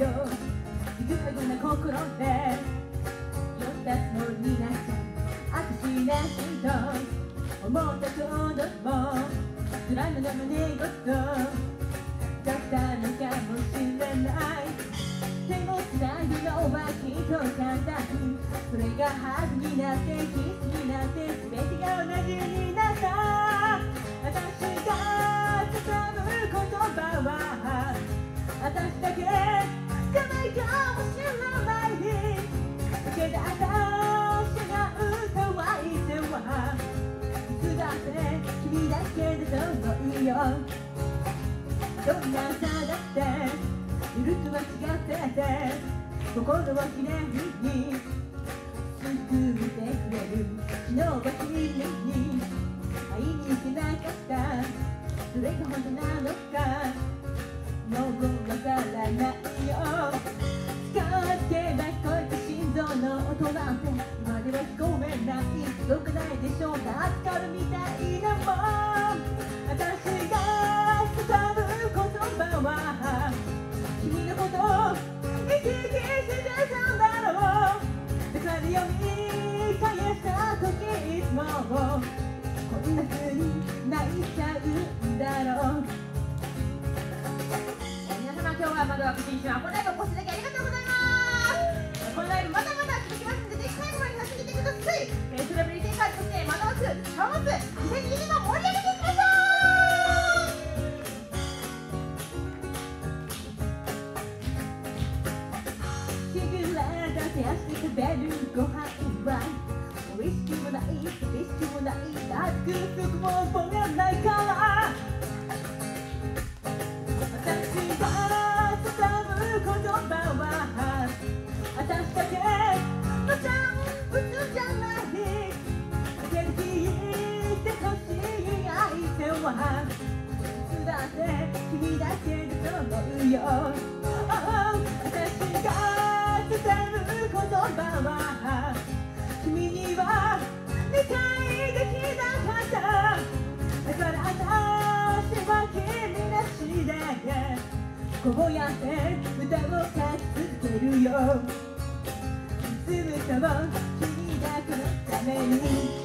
かごな心で。酔ったつもりになっちゃう。悪しなしと思った行動も。辛いのが胸ごとだったのかもしれない。でも辛いのはきっと簡単。それがハグになってキスになって全てが同じになった。君だけだと思うよ。どんな朝だってルートは違ってて心をきれいに。救ってくれる昨日は君に。会いに行けなかった。それが本当なのか。もうわからないよ。使ってば聞こえた心臓の音なんて今では聞こえない。どかないでしょうか。読み返した時いつもこんな風に泣いちゃうんだろう。皆様今日は窓枠新春アポライブお越しいきますらだけ足食べるご飯は美味しくもない寂しくもない楽くもぼらないから私が伝う言葉は私だけの産物じゃないだけど聞いてほしい相手は。いつだって君だけだと思うよ、こうやって歌を書き続けるよ。いつも君だけのために